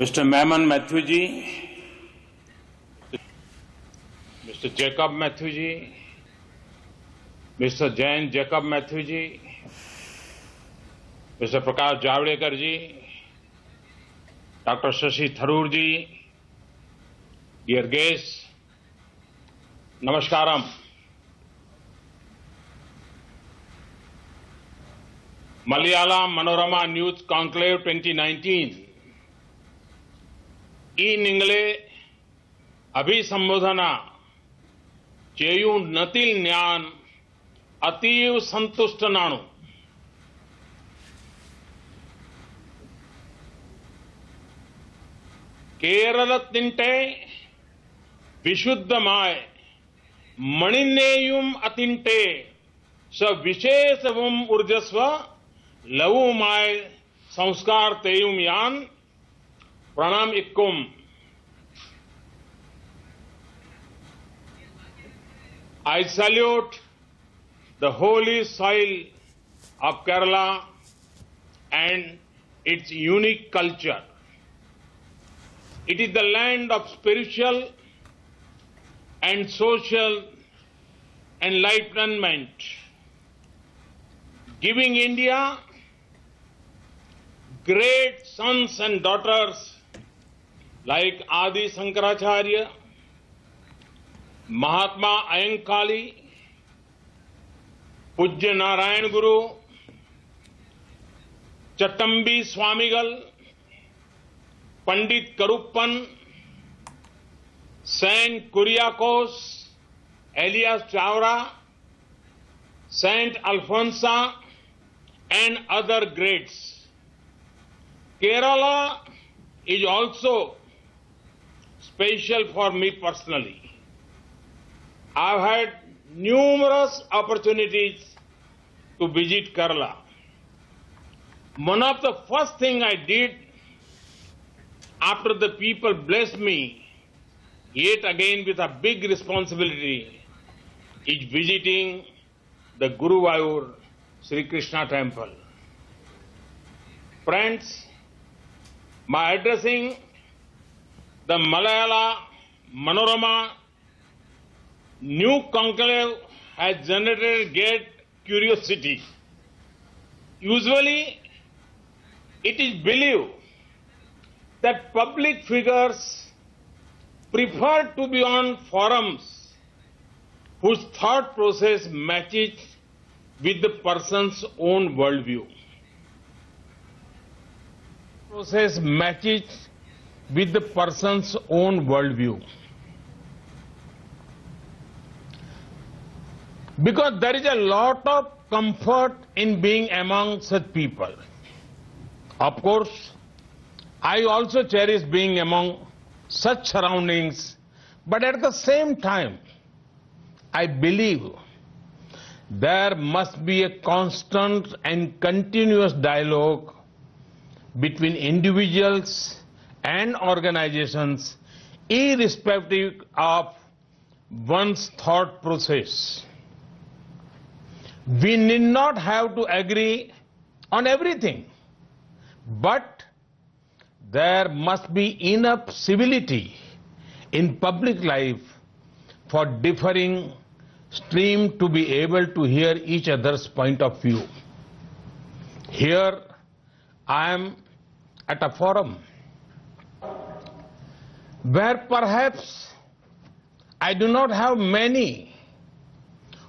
Mister Mammen Mathew ji, mister Jacob Mathew ji, mister Jain Jacob Mathew ji, mister Prakash Javadekar ji, doctor Shashi Tharoor ji, dear guest नमस्कार Malayalam Manorama news conclave 2019 ఈ నింగలే అభిసంబోధన చేయు నతి జ్ఞాన్ అతీవ సంతుష్టనాను കേരളത്തിന്റെ വിശുദ്ധമായ മണിനെയും അതിന്റെ സവിശേഷവും ഊർജസ്വ ലവുമായ സംസ്കാരത്തെയും ഞാൻ Pranam ikkum. I salute the holy soil of Kerala and its unique culture. It is the land of spiritual and social enlightenment, giving India great sons and daughters like Adi Sankaracharya, महात्मा अयंकाली पूज्य Narayana Guru Chattampi Swamigal Pandit Karuppan saint Kuriakose Elias Chavara saint Alphonsa and other greats. Kerala is also special for me personally. I've had numerous opportunities to visit Kerala. One of the first thing I did after the people blessed me, yet again with a big responsibility, is visiting the Guru Guruvayur Sri Krishna temple. Friends, my addressing the Malayala Manorama new conclave has generated great curiosity. Usually, it is believed that public figures prefer to be on forums whose thought process matches with the person's own worldview. Process matches with the person's own worldview. Because there is a lot of comfort in being among such people. Of course, I also cherish being among such surroundings, but at the same time, I believe there must be a constant and continuous dialogue between individuals and organizations, irrespective of one's thought process. We need not have to agree on everything, but there must be enough civility in public life for differing stream to be able to hear each other's point of view. Here I am at a forum where perhaps I do not have many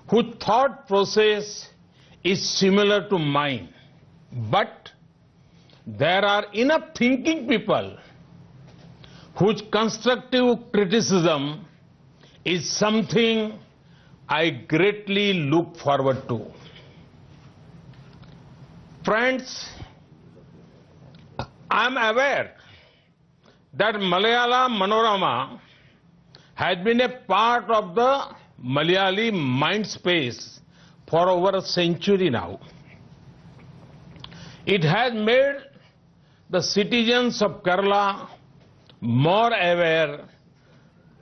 whose thought process is similar to mine. But there are enough thinking people whose constructive criticism is something I greatly look forward to. Friends, I am aware that Malayala Manorama has been a part of the Malayali mind space for over a century now. It has made the citizens of Kerala more aware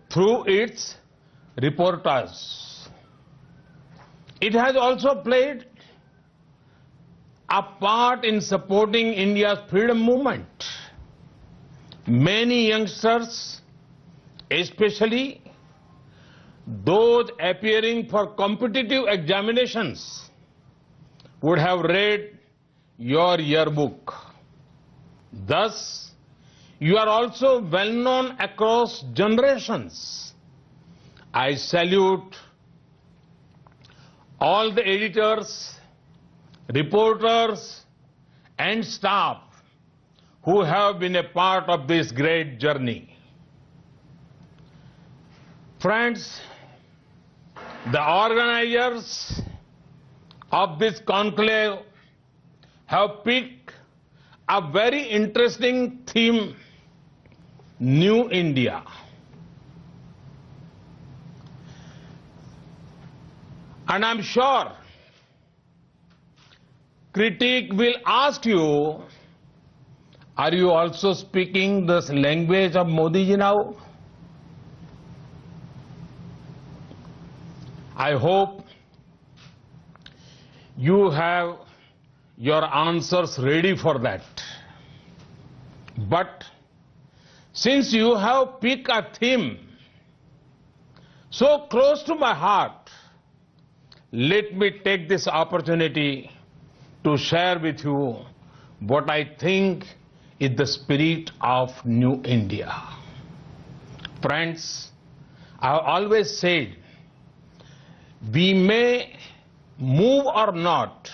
through its reporters. It has also played a part in supporting India's freedom movement. Many youngsters, especially those appearing for competitive examinations, would have read your yearbook. Thus, you are also well known across generations. I salute all the editors, reporters, and staff who have been a part of this great journey. Friends, the organizers of this conclave have picked a very interesting theme New India. And I'm sure critic will ask you, are you also speaking this language of Modi ji now? I hope you have your answers ready for that. But since you have picked a theme so close to my heart, let me take this opportunity to share with you what I think is the spirit of New India. Friends, I have always said we may move or not,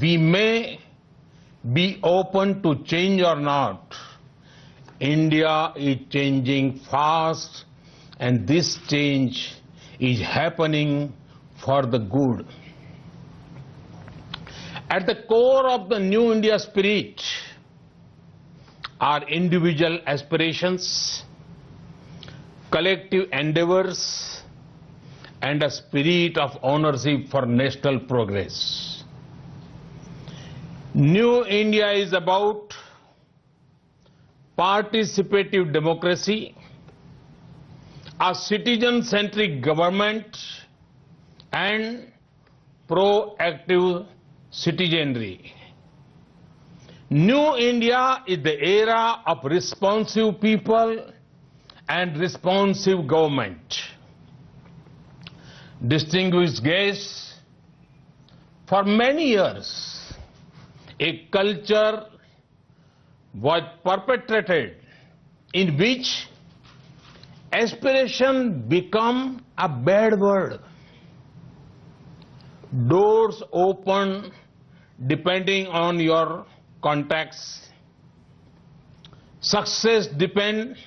we may be open to change or not. India is changing fast and this change is happening for the good. At the core of the New India spirit are individual aspirations, collective endeavors, and a spirit of ownership for national progress. New India is about participative democracy, a citizen-centric government, and proactive citizenry. New India is the era of responsive people and responsive government. Distinguished guests, for many years, a culture was perpetrated in which aspiration become a bad word. Doors open depending on your contacts. Success depends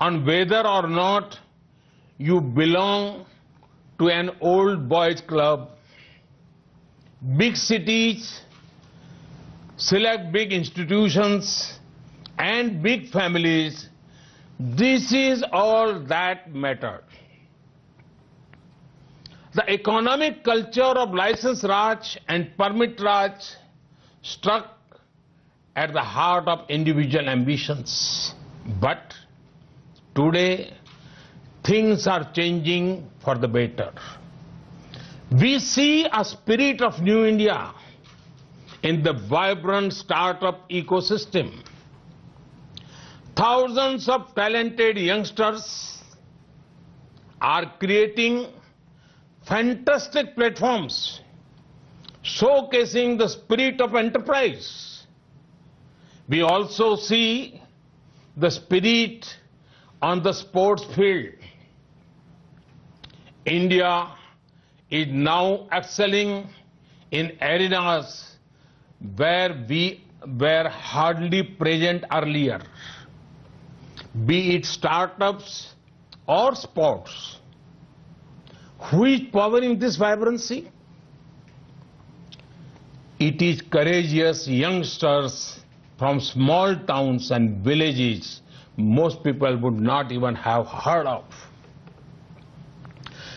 on whether or not you belong to an old boys club. Big cities select big institutions and big families. This is all that matters. The economic culture of license Raj and permit Raj struck at the heart of individual ambitions. But today, things are changing for the better. We see a spirit of new India in the vibrant startup ecosystem. Thousands of talented youngsters are creating fantastic platforms showcasing the spirit of enterprise. We also see the spirit on the sports field. India is now excelling in arenas where we were hardly present earlier, be it startups or sports. Who is powering this vibrancy? It is courageous youngsters from small towns and villages most people would not even have heard of.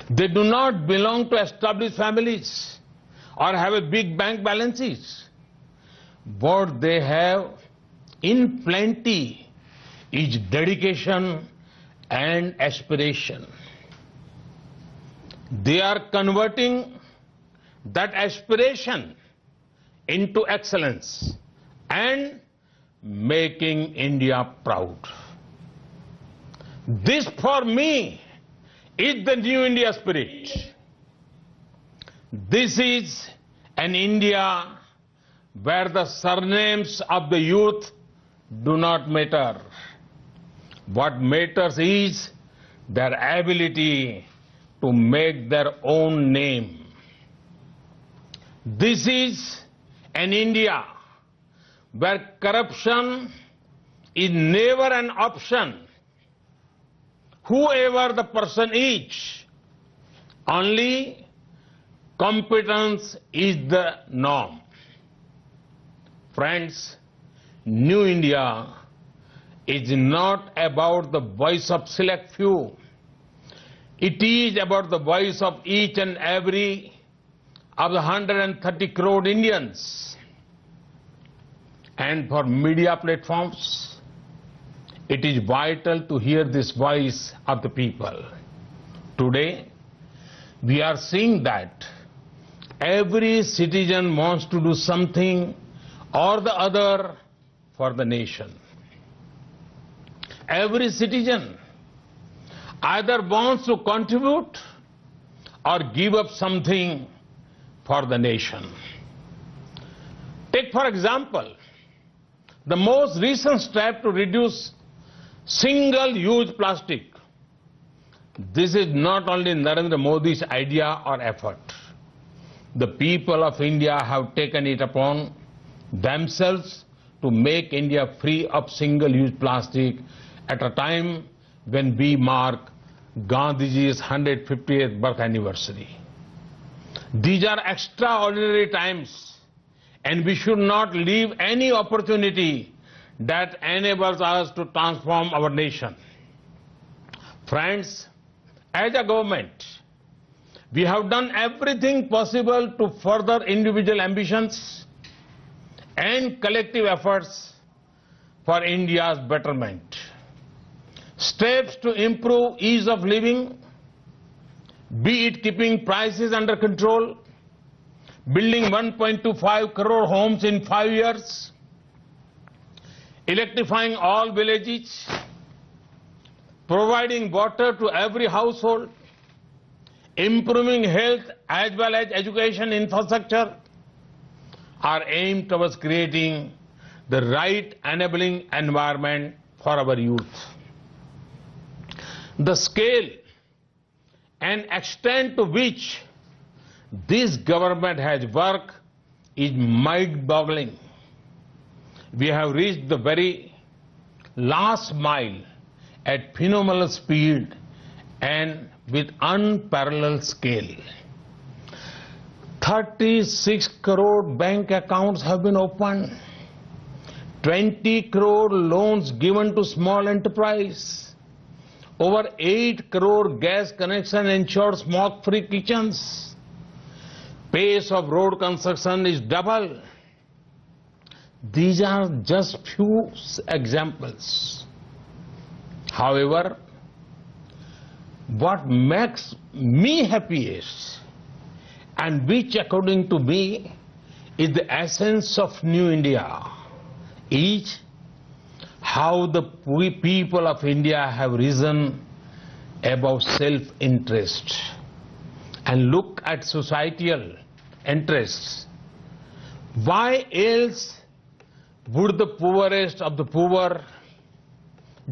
They do not belong to established families or have a big bank balances. What they have in plenty is dedication and aspiration. They are converting that aspiration into excellence and making India proud. This for me is the new India spirit. This is an India where the surnames of the youth do not matter. What matters is their ability to make their own name. This is an India where corruption is never an option. Whoever the person is, only competence is the norm. Friends, New India is not about the voice of select few. It is about the voice of each and every of the 130 crore Indians. And for media platforms, it is vital to hear this voice of the people. Today, we are seeing that every citizen wants to do something or the other for the nation. Every citizen either wants to contribute or give up something for the nation. Take, for example, the most recent step to reduce single-use plastic. This is not only Narendra Modi's idea or effort. The people of India have taken it upon themselves to make India free of single-use plastic at a time when we mark Gandhiji's 150th birth anniversary. These are extraordinary times and we should not leave any opportunity that enables us to transform our nation. Friends, as a government, we have done everything possible to further individual ambitions and collective efforts for India's betterment. Steps to improve ease of living, be it keeping prices under control, building 1.25 crore homes in five years, electrifying all villages, providing water to every household, improving health as well as education infrastructure. Are aimed towards creating the right enabling environment for our youth. The scale and extent to which this government has worked is mind-boggling. We have reached the very last mile at phenomenal speed and with unparalleled scale. 36 crore bank accounts have been opened. 20 crore loans given to small enterprise. Over 8 crore gas connection ensures smoke-free kitchens. Pace of road construction is double. These are just few examples. However, what makes me happiest and which according to me is the essence of New India is how the people of India have risen above self-interest and look at societal interests. Why else would the poorest of the poor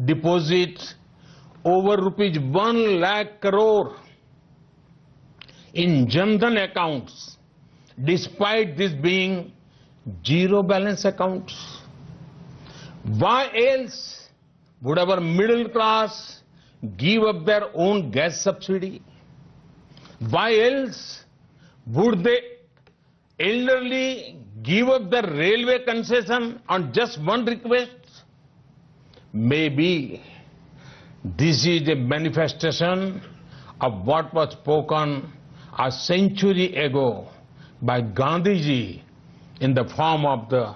deposit over rupees 1 lakh crore in Jan Dhan accounts despite this being zero balance accounts? Why else would our middle class give up their own gas subsidy? Why else would the elderly give up the railway concession on just one request? Maybe this is a manifestation of what was spoken a century ago by Gandhiji in the form of the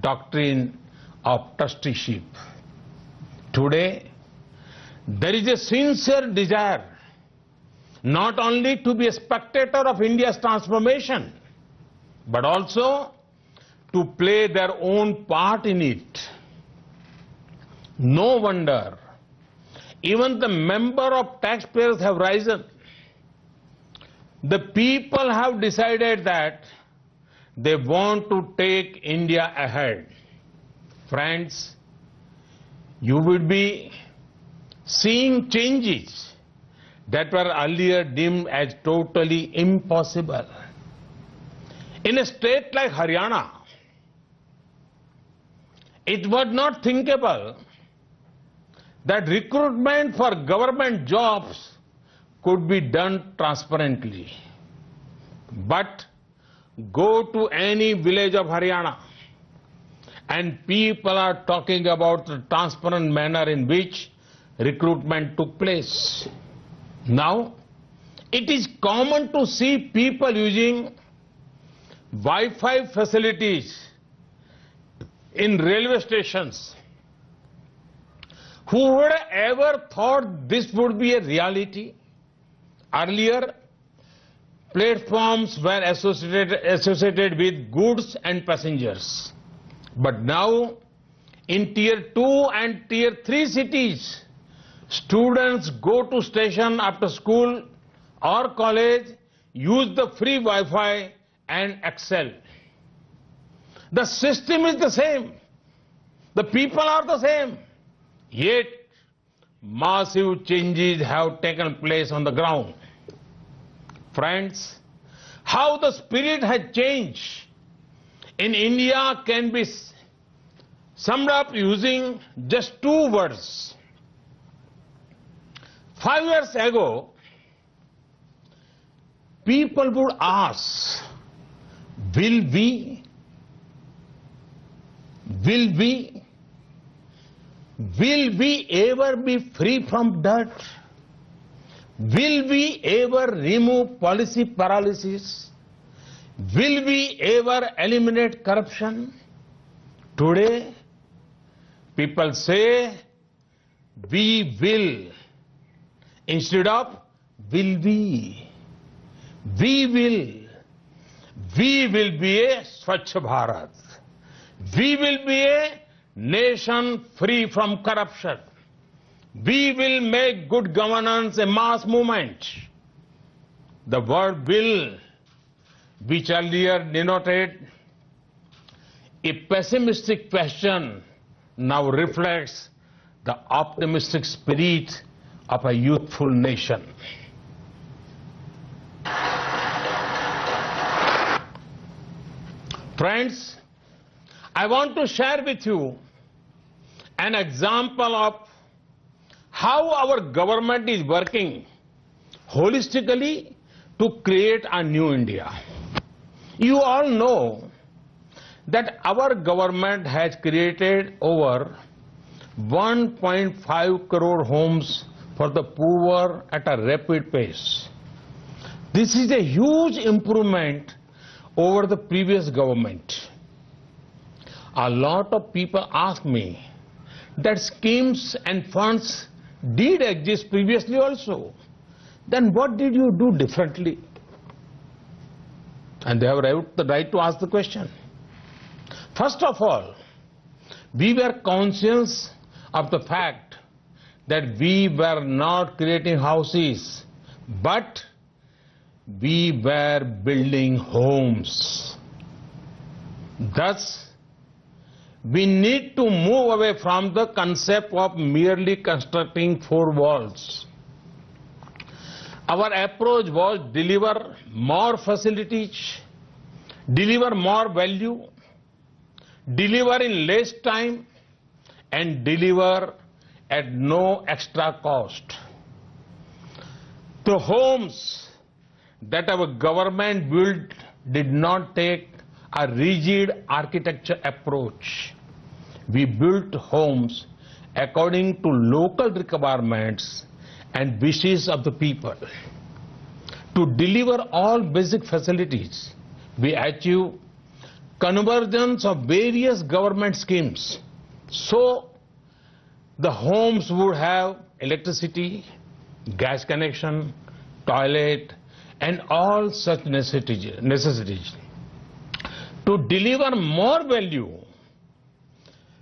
doctrine of trusteeship. Today, there is a sincere desire not only to be a spectator of India's transformation, but also to play their own part in it. No wonder even the member of taxpayers have risen. The people have decided that they want to take India ahead. Friends, you would be seeing changes that were earlier deemed as totally impossible. In a state like Haryana, it was not thinkable that recruitment for government jobs could be done transparently. But go to any village of Haryana and people are talking about the transparent manner in which recruitment took place. Now, it is common to see people using Wi-Fi facilities in railway stations. Who would ever thought this would be a reality? Earlier, platforms were associated, associated with goods and passengers. But now, in tier 2 and tier 3 cities, students go to station after school or college, use the free Wi-Fi and excel. The system is the same. The people are the same. Yet, massive changes have taken place on the ground. Friends, how the spirit has changed in India can be summed up using just two words. Five years ago, people would ask, will we, will we, will we ever be free from dirt? Will we ever remove policy paralysis? Will we ever eliminate corruption? Today, people say, we will. Instead of, will we? We will. We will be a Swachh Bharat. We will be a nation free from corruption. We will make good governance a mass movement. The word will, which earlier denoted a pessimistic question, now reflects the optimistic spirit of a youthful nation. Friends, I want to share with you an example of how our government is working holistically to create a new India. You all know that our government has created over 1.5 crore homes for the poor at a rapid pace. This is a huge improvement over the previous government. A lot of people ask me that schemes and funds did exist previously also. Then what did you do differently? And they have the right to ask the question. First of all, we were conscious of the fact that we were not creating houses, but we were building homes. Thus, we need to move away from the concept of merely constructing four walls. Our approach was deliver more facilities, deliver more value, deliver in less time, and deliver at no extra cost. The homes that our government built did not take a rigid architecture approach. We built homes according to local requirements and wishes of the people. To deliver all basic facilities, we achieve convergence of various government schemes. So, the homes would have electricity, gas connection, toilet, and all such necessities. To deliver more value,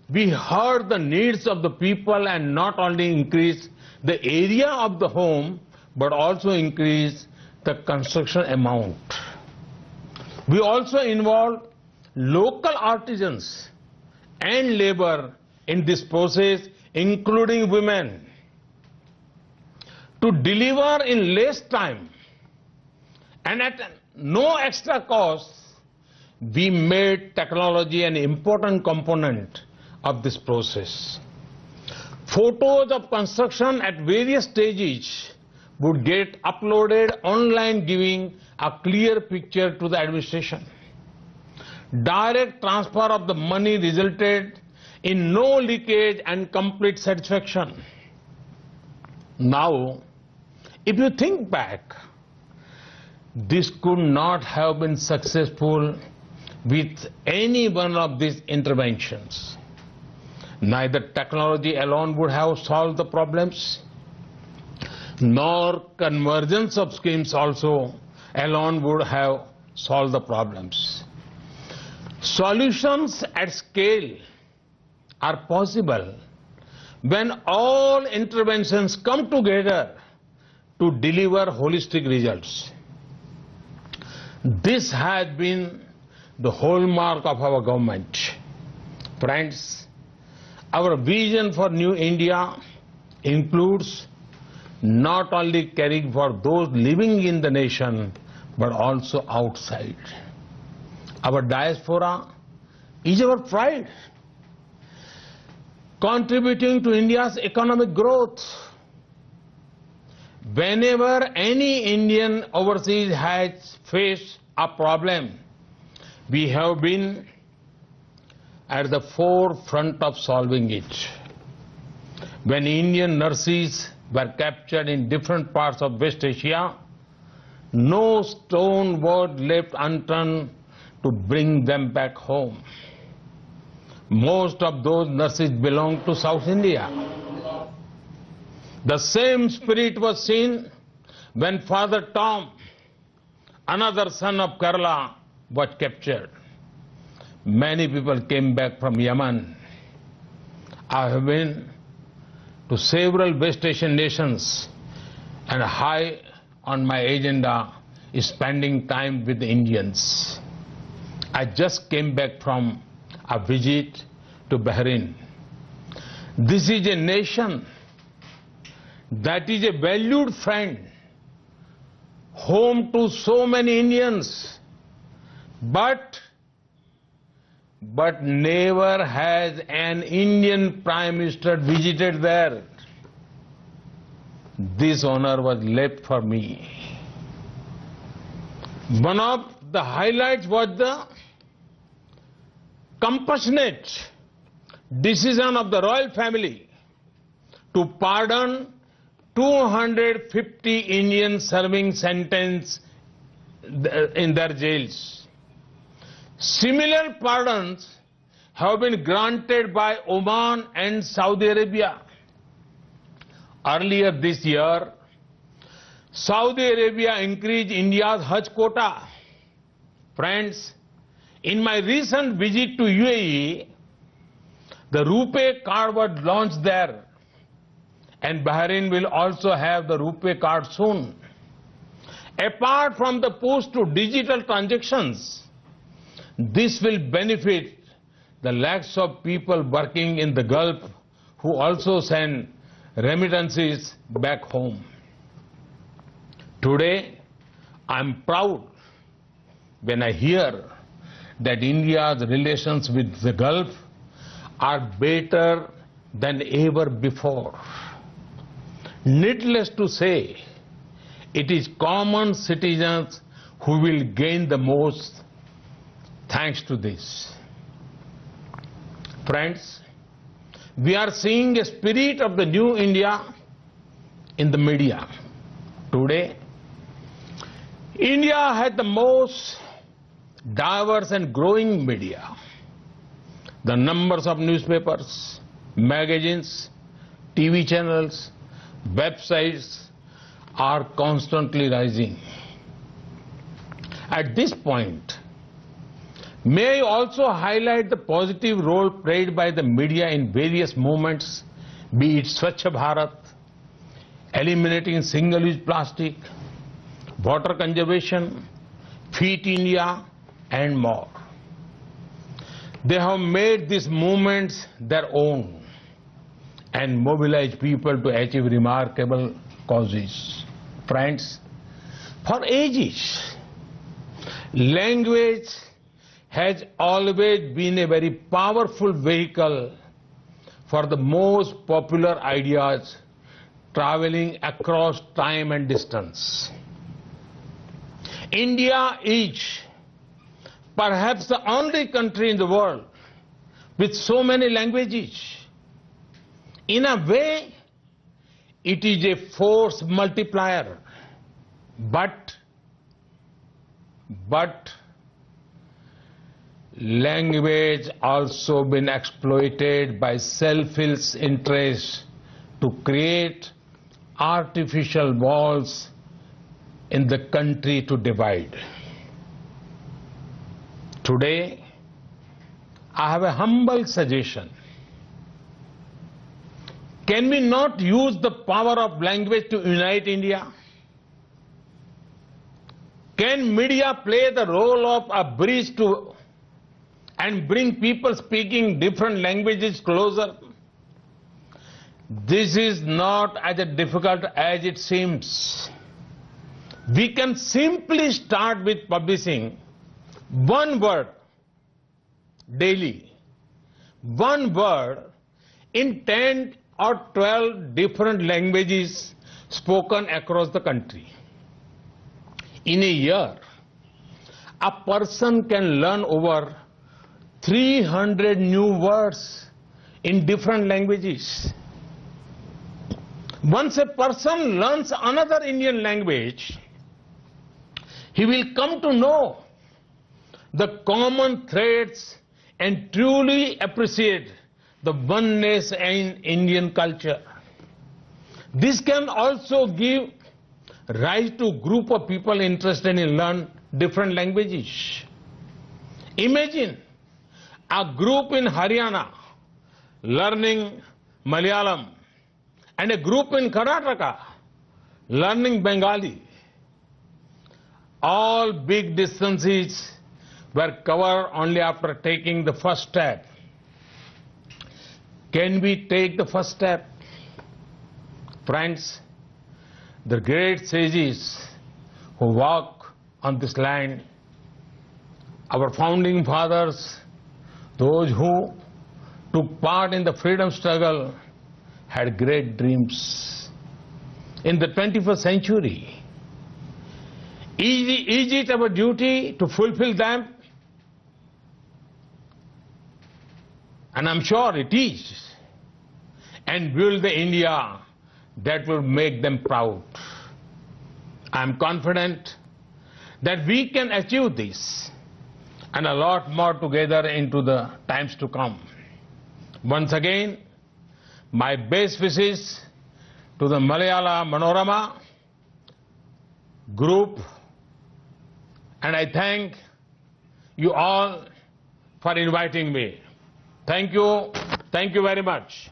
we heard the needs of the people and not only increase the area of the home, but also increase the construction amount. We also involve local artisans and labor in this process, including women, to deliver in less time and at no extra cost, we made technology an important component of this process. Photos of construction at various stages would get uploaded online giving a clear picture to the administration. Direct transfer of the money resulted in no leakage and complete satisfaction. Now, if you think back, this could not have been successful with any one of these interventions. Neither technology alone would have solved the problems, nor convergence of schemes also alone would have solved the problems. Solutions at scale are possible when all interventions come together to deliver holistic results. This has been the hallmark of our government. Friends, our vision for New India includes not only caring for those living in the nation, but also outside. Our diaspora is our pride, contributing to India's economic growth. Whenever any Indian overseas has faced a problem, we have been at the forefront of solving it. When Indian nurses were captured in different parts of West Asia, no stone was left unturned to bring them back home. Most of those nurses belonged to South India. The same spirit was seen when Father Tom, another son of Kerala, was captured. Many people came back from Yemen. I have been to several West Asian nations and high on my agenda is spending time with the Indians. I just came back from a visit to Bahrain. This is a nation that is a valued friend, home to so many Indians, but but never has an Indian Prime Minister visited there. This honor was left for me. One of the highlights was the compassionate decision of the royal family to pardon 250 Indians serving sentence uh, in their jails. Similar pardons have been granted by Oman and Saudi Arabia. Earlier this year, Saudi Arabia increased India's Hajj quota. Friends, in my recent visit to UAE, the RuPay card was launched there and Bahrain will also have the RuPay card soon. Apart from the push to digital transactions, this will benefit the lakhs of people working in the Gulf who also send remittances back home. Today, I'm proud when I hear that India's relations with the Gulf are better than ever before. Needless to say, it is common citizens who will gain the most thanks to this. Friends, we are seeing a spirit of the new India in the media. Today, India has the most diverse and growing media. The numbers of newspapers, magazines, TV channels, websites are constantly rising. At this point, May also highlight the positive role played by the media in various movements, be it Swachh Bharat, eliminating single-use plastic, water conservation, Fit India, and more. They have made these movements their own and mobilize people to achieve remarkable causes. Friends, for ages, language has always been a very powerful vehicle for the most popular ideas traveling across time and distance. India is perhaps the only country in the world with so many languages. In a way, it is a force multiplier. But, but, language also been exploited by selfish interests to create artificial walls in the country to divide. Today, I have a humble suggestion. Can we not use the power of language to unite India? Can media play the role of a bridge to and bring people speaking different languages closer? This is not as difficult as it seems. We can simply start with publishing one word daily, one word in 10 or 12 different languages spoken across the country. In a year, a person can learn over 300 new words in different languages. Once a person learns another Indian language, he will come to know the common threads and truly appreciate the oneness in Indian culture. This can also give rise to group of people interested in learn different languages. Imagine a group in Haryana learning Malayalam and a group in Karnataka learning Bengali. All big distances were covered only after taking the first step. Can we take the first step? Friends, the great sages who walk on this land, our founding fathers, those who took part in the freedom struggle, had great dreams. In the 21st century, is it, our duty to fulfill them? And I'm sure it is. And build the India that will make them proud. I'm confident that we can achieve this and a lot more together into the times to come. Once again, my best wishes to the Malayala Manorama group and I thank you all for inviting me. Thank you. Thank you very much.